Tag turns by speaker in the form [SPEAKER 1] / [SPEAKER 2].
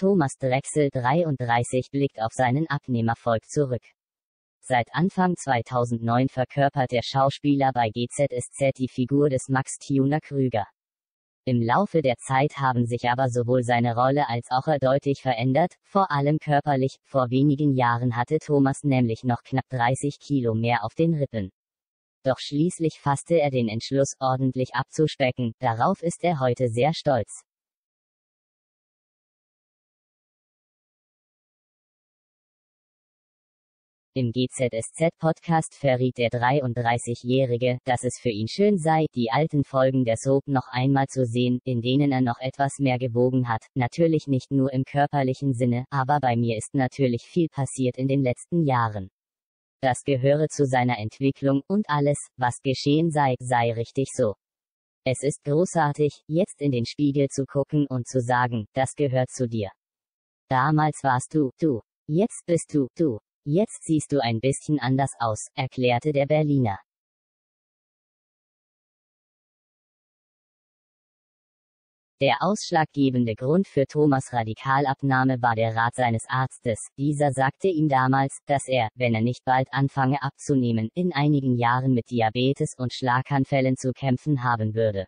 [SPEAKER 1] Thomas Drechsel 33 blickt auf seinen Abnehmerfolg zurück. Seit Anfang 2009 verkörpert der Schauspieler bei GZSZ die Figur des Max Tuner Krüger. Im Laufe der Zeit haben sich aber sowohl seine Rolle als auch er deutlich verändert, vor allem körperlich. Vor wenigen Jahren hatte Thomas nämlich noch knapp 30 Kilo mehr auf den Rippen. Doch schließlich fasste er den Entschluss ordentlich abzuspecken, darauf ist er heute sehr stolz. Im GZSZ-Podcast verriet der 33-Jährige, dass es für ihn schön sei, die alten Folgen der Soap noch einmal zu sehen, in denen er noch etwas mehr gewogen hat. Natürlich nicht nur im körperlichen Sinne, aber bei mir ist natürlich viel passiert in den letzten Jahren. Das gehöre zu seiner Entwicklung, und alles, was geschehen sei, sei richtig so. Es ist großartig, jetzt in den Spiegel zu gucken und zu sagen, das gehört zu dir. Damals warst du, du. Jetzt bist du, du. Jetzt siehst du ein bisschen anders aus, erklärte der Berliner. Der ausschlaggebende Grund für Thomas Radikalabnahme war der Rat seines Arztes. Dieser sagte ihm damals, dass er, wenn er nicht bald anfange abzunehmen, in einigen Jahren mit Diabetes und Schlaganfällen zu kämpfen haben würde.